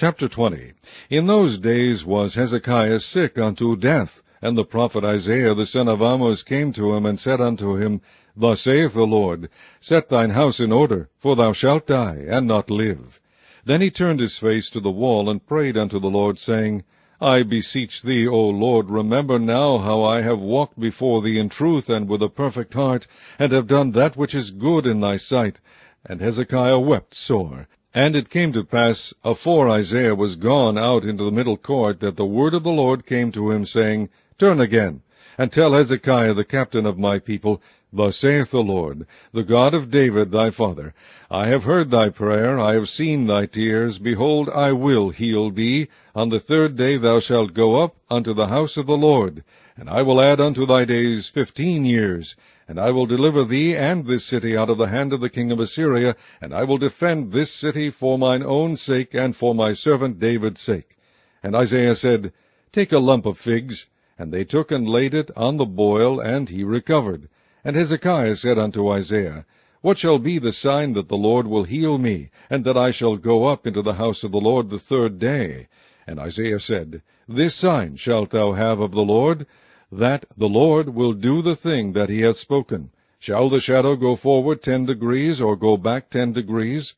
Chapter 20 In those days was Hezekiah sick unto death, and the prophet Isaiah the son of Amoz came to him, and said unto him, Thus saith the Lord, Set thine house in order, for thou shalt die, and not live. Then he turned his face to the wall, and prayed unto the Lord, saying, I beseech thee, O Lord, remember now how I have walked before thee in truth and with a perfect heart, and have done that which is good in thy sight. And Hezekiah wept sore. And it came to pass, afore Isaiah was gone out into the middle court, that the word of the Lord came to him, saying, Turn again, and tell Hezekiah the captain of my people, Thus saith the Lord, the God of David thy father, I have heard thy prayer, I have seen thy tears, behold, I will heal thee. On the third day thou shalt go up unto the house of the Lord, and I will add unto thy days fifteen years. And I will deliver thee and this city out of the hand of the king of Assyria, and I will defend this city for mine own sake and for my servant David's sake. And Isaiah said, Take a lump of figs, and they took and laid it on the boil, and he recovered. And Hezekiah said unto Isaiah, What shall be the sign that the Lord will heal me, and that I shall go up into the house of the Lord the third day? And Isaiah said, This sign shalt thou have of the Lord, that the Lord will do the thing that he hath spoken. Shall the shadow go forward ten degrees, or go back ten degrees?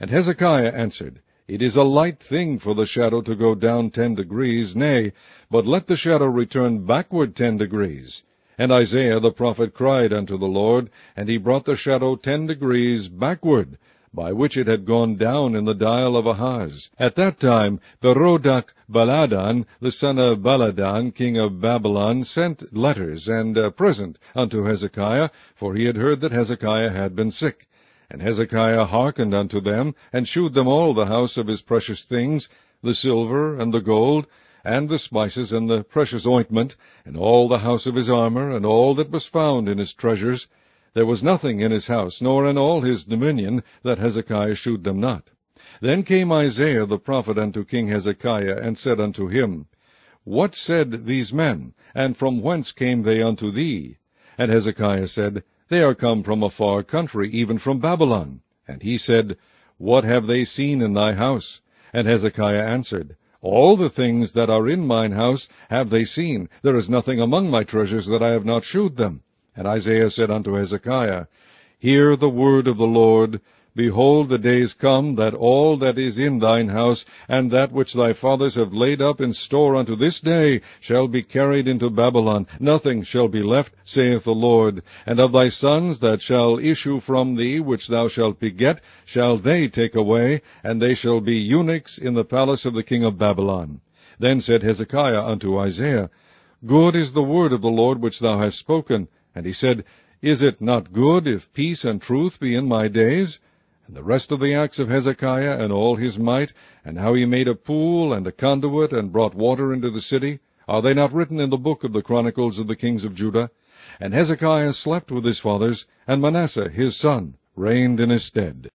And Hezekiah answered, it is a light thing for the shadow to go down ten degrees, nay, but let the shadow return backward ten degrees. And Isaiah the prophet cried unto the Lord, and he brought the shadow ten degrees backward, by which it had gone down in the dial of Ahaz. At that time Berodach Baladan, the son of Baladan, king of Babylon, sent letters and a present unto Hezekiah, for he had heard that Hezekiah had been sick. And Hezekiah hearkened unto them, and shewed them all the house of his precious things, the silver and the gold, and the spices and the precious ointment, and all the house of his armour, and all that was found in his treasures. There was nothing in his house, nor in all his dominion, that Hezekiah shewed them not. Then came Isaiah the prophet unto King Hezekiah, and said unto him, What said these men, and from whence came they unto thee? And Hezekiah said, they are come from a far country, even from Babylon. And he said, What have they seen in thy house? And Hezekiah answered, All the things that are in mine house have they seen. There is nothing among my treasures that I have not shewed them. And Isaiah said unto Hezekiah, Hear the word of the Lord. Behold, the days come that all that is in thine house, and that which thy fathers have laid up in store unto this day, shall be carried into Babylon. Nothing shall be left, saith the Lord. And of thy sons that shall issue from thee, which thou shalt beget, shall they take away, and they shall be eunuchs in the palace of the king of Babylon. Then said Hezekiah unto Isaiah, Good is the word of the Lord which thou hast spoken. And he said, Is it not good if peace and truth be in my days? And the rest of the acts of Hezekiah, and all his might, and how he made a pool and a conduit, and brought water into the city, are they not written in the book of the chronicles of the kings of Judah? And Hezekiah slept with his fathers, and Manasseh his son reigned in his stead.